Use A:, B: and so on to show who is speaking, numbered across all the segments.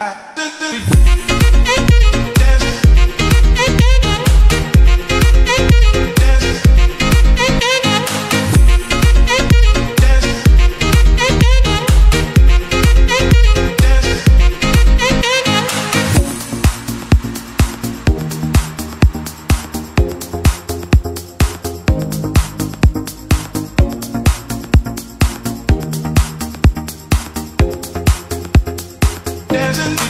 A: I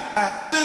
A: I,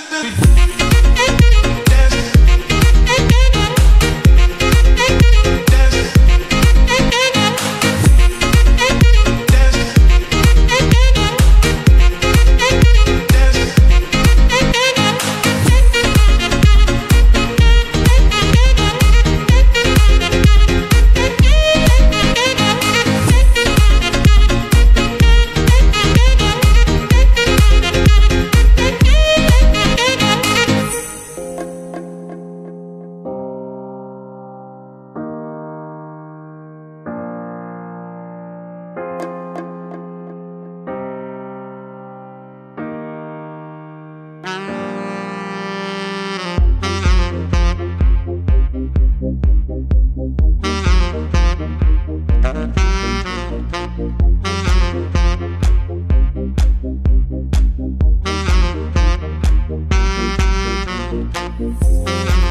A: Thank